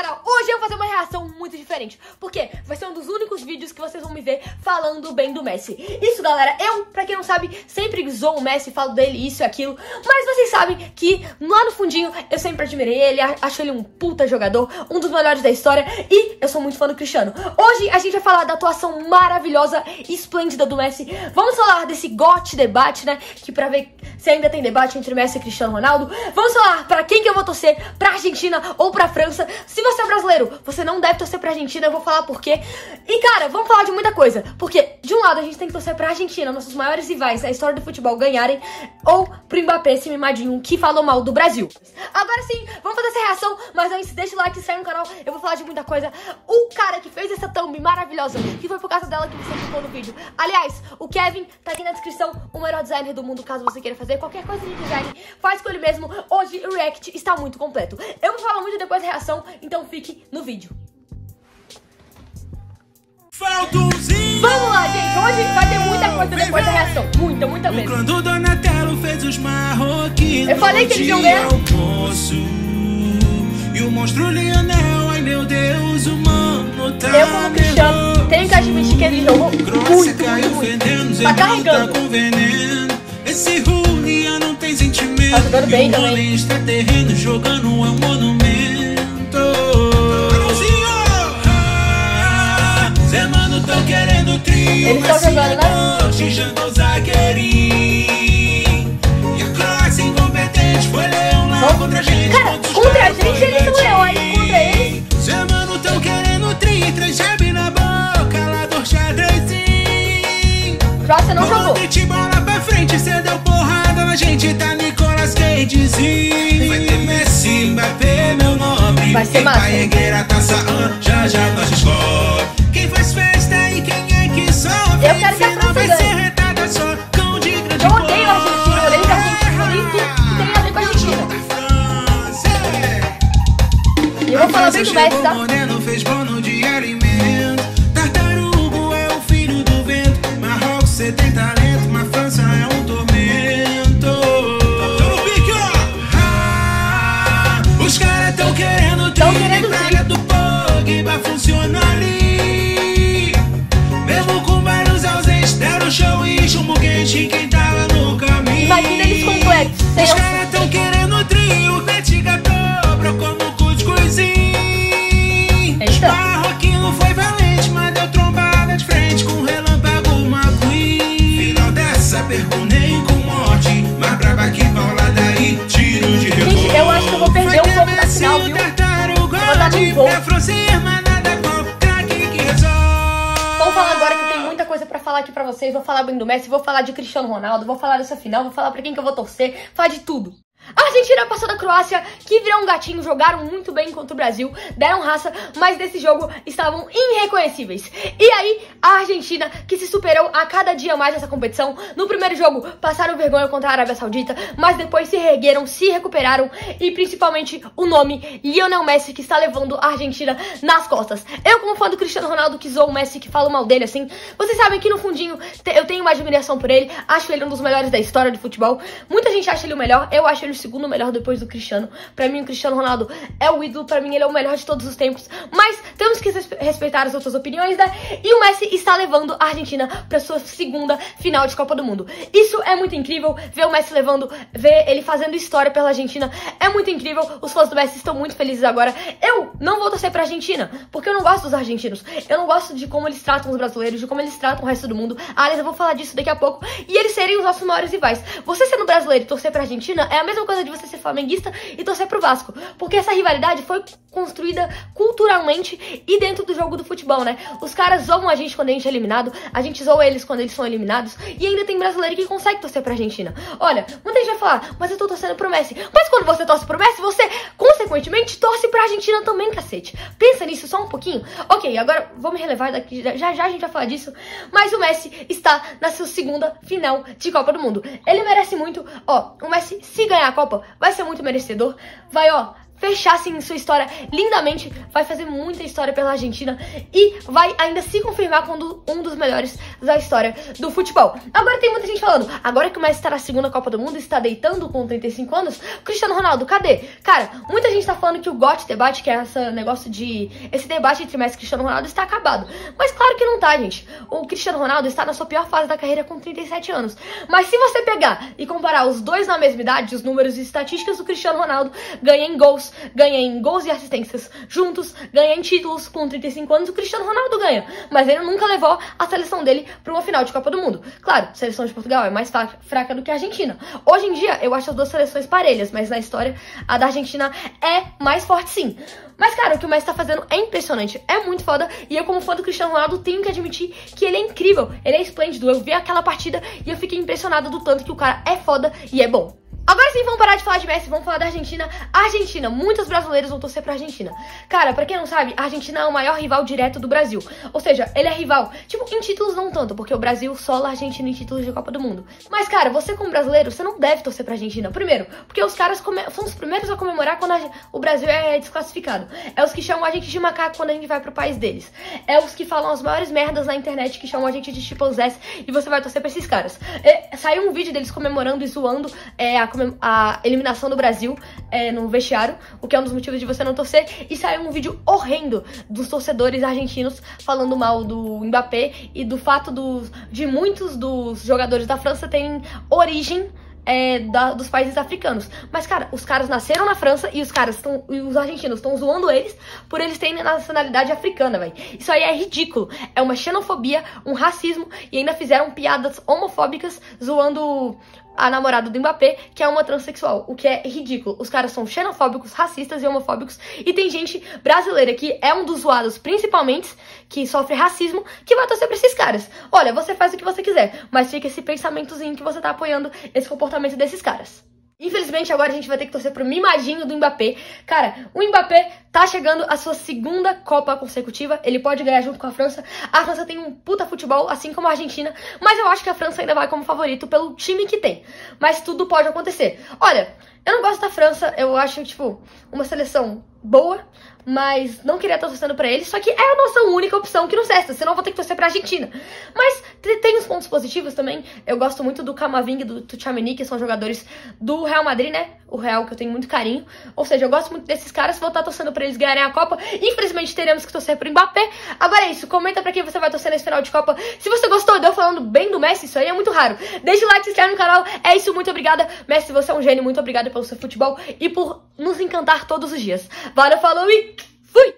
canal. Hoje eu vou fazer uma reação muito diferente, porque vai ser um dos únicos vídeos que vocês vão me ver falando bem do Messi. Isso, galera, eu, pra quem não sabe, sempre zoo o Messi, falo dele isso e aquilo, mas vocês sabem que lá no fundinho eu sempre admirei ele, acho ele um puta jogador, um dos melhores da história e eu sou muito fã do Cristiano. Hoje a gente vai falar da atuação maravilhosa e esplêndida do Messi. Vamos falar desse GOT debate, né, que pra ver se ainda tem debate entre Messi e Cristiano Ronaldo. Vamos falar pra quem que eu vou torcer, pra Argentina ou pra França. Se você é brasileiro, você não deve torcer pra Argentina, eu vou falar por quê. E cara, vamos falar de muita coisa. Porque, de um lado, a gente tem que torcer pra Argentina, nossos maiores rivais da história do futebol, ganharem. Ou pro Mbappé, esse mimadinho que falou mal do Brasil. Agora sim, vamos fazer essa reação. Mas antes, deixa o like, se inscreve no canal. Eu vou falar de muita coisa. O cara que fez essa thumb maravilhosa, que foi por causa dela que você clicou no vídeo. Aliás, o Kevin tá aqui na descrição, o melhor designer do mundo, caso você queira fazer qualquer coisa de design, faz com ele mesmo. Hoje o React está muito completo. Eu vou falar muito depois da reação, então fique no vídeo. Vamos lá, gente. Hoje vai ter muita coisa depois da reação. Muita, muita mesmo. Quando Donatello fez os marroquinos. Eu falei que eles iam ganhar. E o monstro Lionel, ai meu Deus, o tá Eu como Cristiano, tenho que admitir que ele jogou muito, muito, muito. Tá carregando. Esse não tem sentimento. Tá jogando bem também. Extraterreno jogando é um monumento. Eles estão jogando, né? E lá contra gente. Cara, contra a gente eles são leões. Contra eles. Zé Mano tão querendo tri. Três jab na boca, lá do xadrezinho. Croácia não jogou. De bola pra frente, cê deu porrada na gente. Tá Nicolas Cagezinho. Vai ter Messi, Mbappé, meu nome. Vai ser massa. vai erguer a taça, ah, já já nós descobre. Eu quero que a França ganhe. Eu odeio a Argentina, eu odeio a Argentina, eu odeio tudo que tem a ver com a Argentina. E eu vou falar bem do Messi, tá? Moreno fez bono de alimento. Tartarugo é o filho do vento. Gol. É Francir, mas nada com craque que resolve. Vamos falar agora que eu tenho muita coisa pra falar aqui pra vocês. Vou falar bem do Messi, vou falar de Cristiano Ronaldo, vou falar dessa final, vou falar pra quem que eu vou torcer, falar de tudo. A Argentina passou da Croácia, que virou um gatinho, jogaram muito bem contra o Brasil, deram raça, mas nesse jogo estavam irreconhecíveis. E aí, a Argentina, que se superou a cada dia mais nessa competição, no primeiro jogo passaram vergonha contra a Arábia Saudita, mas depois se reergueram, se recuperaram e principalmente o nome Lionel Messi, que está levando a Argentina nas costas. Eu, como fã do Cristiano Ronaldo, que zoou o Messi, que falo mal dele assim, vocês sabem que no fundinho eu tenho uma admiração por ele, acho ele um dos melhores da história do futebol. Muita gente acha ele o melhor, eu acho ele segundo melhor depois do Cristiano. Pra mim, o Cristiano Ronaldo é o ídolo, pra mim ele é o melhor de todos os tempos. Mas temos que respe- respeitar as outras opiniões, né? E o Messi está levando a Argentina pra sua segunda final de Copa do Mundo. Isso é muito incrível, ver o Messi levando, ver ele fazendo história pela Argentina é muito incrível. Os fãs do Messi estão muito felizes agora. Eu não vou torcer pra Argentina, porque eu não gosto dos argentinos. Eu não gosto de como eles tratam os brasileiros, de como eles tratam o resto do mundo. Aliás, eu vou falar disso daqui a pouco. E eles serem os nossos maiores rivais. Você sendo brasileiro e torcer pra Argentina é a mesma coisa de você ser flamenguista e torcer pro Vasco. Porque essa rivalidade foi construída culturalmente e dentro do jogo do futebol, né? Os caras zoam a gente quando a gente é eliminado, a gente zoa eles quando eles são eliminados. E ainda tem brasileiro que consegue torcer pra Argentina. Olha, muita gente vai falar, mas eu tô torcendo pro Messi. Mas quando você torce pro Messi, você, consequentemente, torce pra Argentina também, cacete. Pensa nisso só um pouquinho. Ok, agora vamos relevar daqui, já já a gente vai falar disso. Mas o Messi está na sua segunda final de Copa do Mundo. Ele merece muito, ó, o Messi, se ganhar a Copa, vai ser muito merecedor. Vai, ó, fechassem sua história lindamente, vai fazer muita história pela Argentina e vai ainda se confirmar como um dos melhores da história do futebol. Agora tem muita gente falando, agora que o Messi está na segunda Copa do Mundo, está deitando com 35 anos, Cristiano Ronaldo, cadê? Cara, muita gente tá falando que o GOT debate, que é esse negócio de esse debate entre Messi e Cristiano Ronaldo está acabado. Mas claro que não tá, gente. O Cristiano Ronaldo está na sua pior fase da carreira com 37 anos. Mas se você pegar e comparar os dois na mesma idade, os números e estatísticas do Cristiano Ronaldo ganha em gols, ganha em gols e assistências juntos, ganha em títulos com 35 anos, o Cristiano Ronaldo ganha. Mas ele nunca levou a seleção dele para uma final de Copa do Mundo. Claro, a seleção de Portugal é mais fraca do que a Argentina. Hoje em dia, eu acho as duas seleções parelhas, mas na história, a da Argentina é mais forte sim. Mas, cara, o que o Messi tá fazendo é impressionante, é muito foda. E eu, como fã do Cristiano Ronaldo, tenho que admitir que ele é incrível, ele é esplêndido. Eu vi aquela partida e eu fiquei impressionada do tanto que o cara é foda e é bom. Agora sim, vamos parar de falar de Messi, vamos falar da Argentina. Argentina, muitos brasileiros vão torcer pra Argentina. Cara, pra quem não sabe, a Argentina é o maior rival direto do Brasil. Ou seja, ele é rival, tipo, em títulos não tanto, porque o Brasil sola a Argentina em títulos de Copa do Mundo. Mas, cara, você como brasileiro, você não deve torcer pra Argentina. Primeiro, porque os caras são os primeiros a comemorar quando a... o Brasil é desclassificado. É os que chamam a gente de macaco quando a gente vai pro país deles. É os que falam as maiores merdas na internet, que chamam a gente de chimpanzés, e você vai torcer pra esses caras. É, saiu um vídeo deles comemorando e zoando é, a a eliminação do Brasil é, no vestiário, o que é um dos motivos de você não torcer. E saiu um vídeo horrendo dos torcedores argentinos falando mal do Mbappé e do fato do, de muitos dos jogadores da França terem origem é, da, dos países africanos. Mas, cara, os caras nasceram na França e os caras estão. os argentinos estão zoando eles por eles terem nacionalidade africana, velho. Isso aí é ridículo. É uma xenofobia, um racismo e ainda fizeram piadas homofóbicas zoando a namorada do Mbappé, que é uma transexual, o que é ridículo. Os caras são xenofóbicos, racistas e homofóbicos, e tem gente brasileira que é um dos zoados, principalmente, que sofre racismo, que vai torcer pra esses caras. Olha, você faz o que você quiser, mas fica esse pensamentozinho que você tá apoiando esse comportamento desses caras. Infelizmente, agora a gente vai ter que torcer pro mimadinho do Mbappé. Cara, o Mbappé tá chegando à sua segunda Copa consecutiva. Ele pode ganhar junto com a França. A França tem um puta futebol, assim como a Argentina. Mas eu acho que a França ainda vai como favorito pelo time que tem. Mas tudo pode acontecer. Olha, eu não gosto da França. Eu acho, tipo, uma seleção boa mas não queria estar torcendo pra ele, só que é a nossa única opção que nos resta, senão eu vou ter que torcer pra Argentina. Mas tem os pontos positivos também, eu gosto muito do Camavinga e do Tchouameni, que são jogadores do Real Madrid, né? O Real que eu tenho muito carinho, ou seja, eu gosto muito desses caras, vou estar torcendo pra eles ganharem a Copa, infelizmente teremos que torcer pro Mbappé. Agora é isso, comenta pra quem você vai torcer nesse final de Copa. Se você gostou de eu falando bem do Messi, isso aí é muito raro. Deixa o like, se inscreve no canal, é isso, muito obrigada. Messi, você é um gênio, muito obrigada pelo seu futebol e por nos encantar todos os dias. Valeu, falou e... Fui!